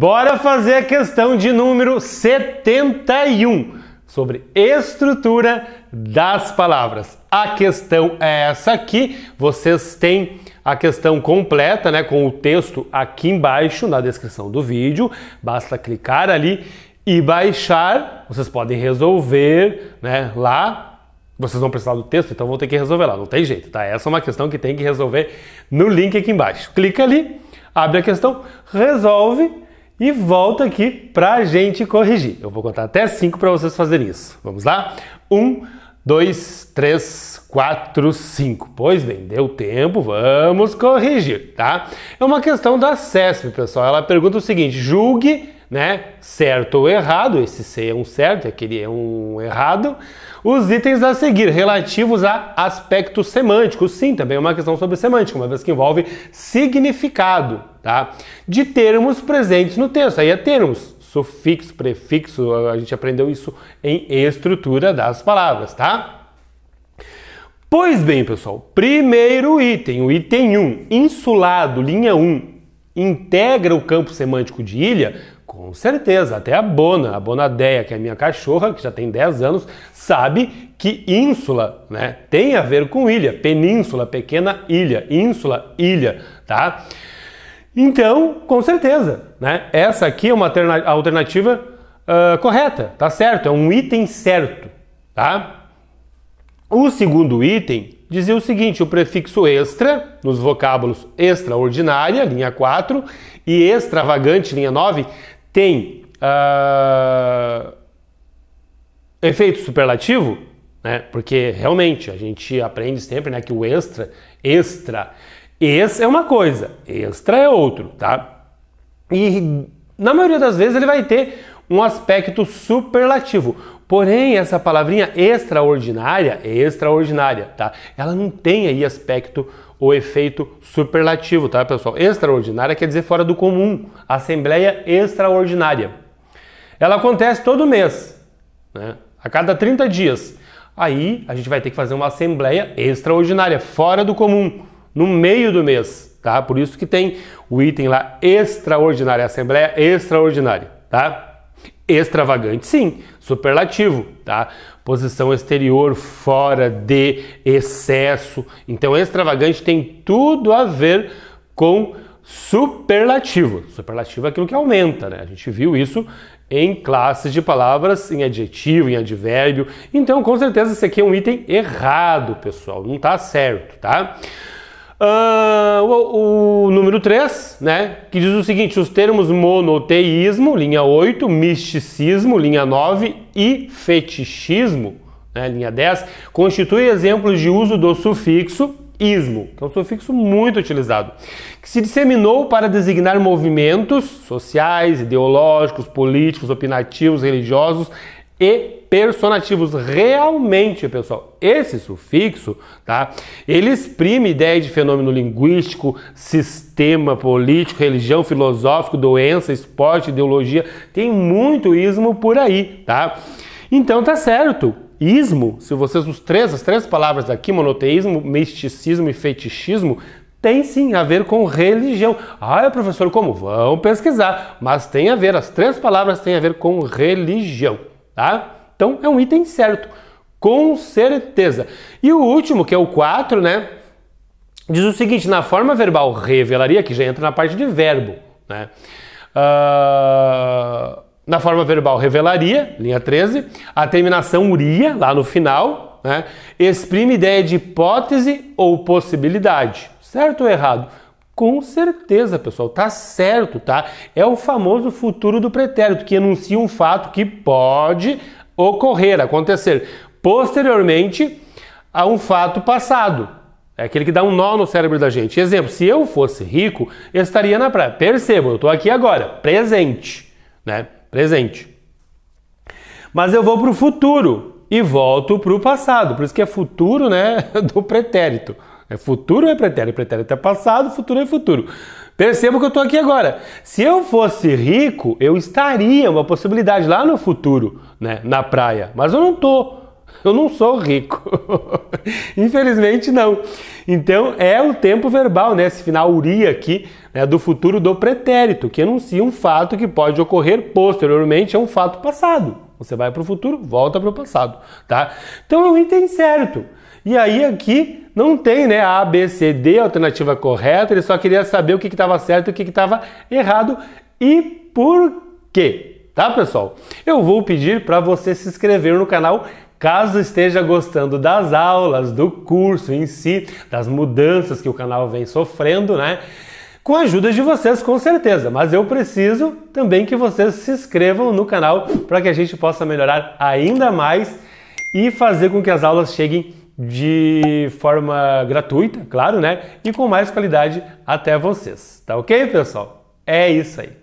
Bora fazer a questão de número 71 sobre estrutura das palavras. A questão é essa aqui. Vocês têm a questão completa, né, com o texto aqui embaixo na descrição do vídeo. Basta clicar ali e baixar. Vocês podem resolver, né, lá. Vocês vão precisar do texto, então vão ter que resolver lá. Não tem jeito, tá? Essa é uma questão que tem que resolver no link aqui embaixo. Clica ali, abre a questão, resolve e volta aqui para a gente corrigir. Eu vou contar até 5 para vocês fazerem isso. Vamos lá? 1, 2, 3, 4, 5. Pois bem, deu tempo, vamos corrigir, tá? É uma questão da CESP, pessoal. Ela pergunta o seguinte: julgue, né, certo ou errado, esse C é um certo, aquele é um errado, os itens a seguir relativos a aspectos semânticos. Sim, também é uma questão sobre semântica, uma vez que envolve significado, tá? De termos presentes no texto. Aí é termos, sufixo, prefixo, a gente aprendeu isso em estrutura das palavras, tá? Pois bem, pessoal, primeiro item, o item 1, insulado, linha 1, integra o campo semântico de ilha? Com certeza, até a Bona, a Bonadeia, que é a minha cachorra, que já tem 10 anos, sabe que ínsula né, tem a ver com ilha, península, pequena ilha, ínsula, ilha, tá? Então, com certeza, né? Essa aqui é uma alternativa uh, correta, tá certo? É um item certo, tá? O segundo item dizia o seguinte: o prefixo extra, nos vocábulos extraordinária, linha 4, e extravagante, linha 9, tem uh, efeito superlativo, né? Porque realmente a gente aprende sempre né, que o extra, extra, ex é uma coisa, extra é outro, tá? E na maioria das vezes ele vai ter um aspecto superlativo. Porém, essa palavrinha extraordinária é extraordinária, tá? Ela não tem aí aspecto ou efeito superlativo, tá, pessoal? Extraordinária quer dizer fora do comum, assembleia extraordinária. Ela acontece todo mês, né? A cada 30 dias. Aí a gente vai ter que fazer uma assembleia extraordinária, fora do comum, no meio do mês, tá? Por isso que tem o item lá extraordinária, assembleia extraordinária, tá? Extravagante, sim. Superlativo, tá? Posição exterior, fora de, excesso. Então, extravagante tem tudo a ver com superlativo. Superlativo é aquilo que aumenta, né? A gente viu isso em classes de palavras em adjetivo, em advérbio. Então, com certeza, esse aqui é um item errado, pessoal. Não tá certo, tá? Uh, o, o, número 3, né, que diz o seguinte: os termos monoteísmo, linha 8, misticismo, linha 9 e fetichismo, né, linha 10, constituem exemplos de uso do sufixo ismo, que é um sufixo muito utilizado, que se disseminou para designar movimentos sociais, ideológicos, políticos, opinativos, religiosos e personativos. Realmente, pessoal, esse sufixo, tá? Ele exprime ideia de fenômeno linguístico, sistema político, religião, filosófico, doença, esporte, ideologia. Tem muito ismo por aí, tá? Então tá certo. Ismo, se vocês os três, as três palavras aqui, monoteísmo, misticismo e fetichismo, tem sim a ver com religião. Ah, professor, como? Vão pesquisar. Mas tem a ver, as três palavras têm a ver com religião tá? Então é um item certo, com certeza. E o último, que é o 4, né? Diz o seguinte: na forma verbal revelaria, que já entra na parte de verbo, né? Uh, na forma verbal revelaria, linha 13, a terminação uria, lá no final, né? exprime ideia de hipótese ou possibilidade. Certo ou errado? Com certeza, pessoal, tá certo, tá? É o famoso futuro do pretérito, que enuncia um fato que pode ocorrer, acontecer posteriormente a um fato passado. É aquele que dá um nó no cérebro da gente. Exemplo, se eu fosse rico, eu estaria na praia. Perceba, eu estou aqui agora, presente, né? Presente. Mas eu vou para o futuro e volto para o passado. Por isso que é futuro, né, do pretérito. É futuro é pretérito, pretérito é passado, futuro é futuro. Perceba que eu estou aqui agora. Se eu fosse rico, eu estaria uma possibilidade lá no futuro, né, na praia. Mas eu não estou. Eu não sou rico. Infelizmente não. Então é o tempo verbal, né? Esse final uri aqui, né, do futuro do pretérito, que anuncia um fato que pode ocorrer posteriormente a um fato passado. Você vai para o futuro, volta para o passado, tá? Então é um item certo. E aí aqui não tem, né, A, B, C, D, alternativa correta. Ele só queria saber o que estava certo e o que estava errado e por quê. Tá, pessoal? Eu vou pedir para você se inscrever no canal Caso esteja gostando das aulas, do curso em si, das mudanças que o canal vem sofrendo, né? Com a ajuda de vocês, com certeza, mas eu preciso também que vocês se inscrevam no canal para que a gente possa melhorar ainda mais e fazer com que as aulas cheguem de forma gratuita, claro, né? E com mais qualidade até vocês. Tá ok, pessoal? É isso aí.